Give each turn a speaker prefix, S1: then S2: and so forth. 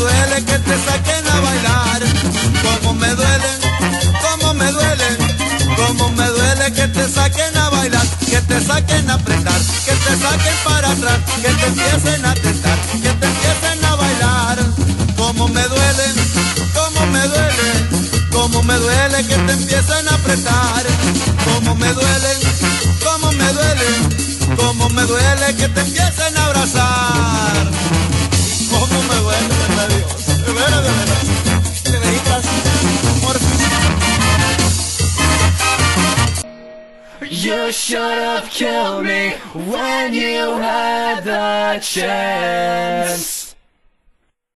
S1: duele que te saquen a bailar. Como me duele, como me duele, como me duele que te saquen a bailar, que te saquen a apretar, que te saquen para atrás, que te empiecen a tentar, que te empiecen a bailar. Como me duele, como me duele, como me duele que te empiecen a apretar, como me duele, como me duele, como me duele que te empiecen a abrazar.
S2: You should have killed me when you had the chance.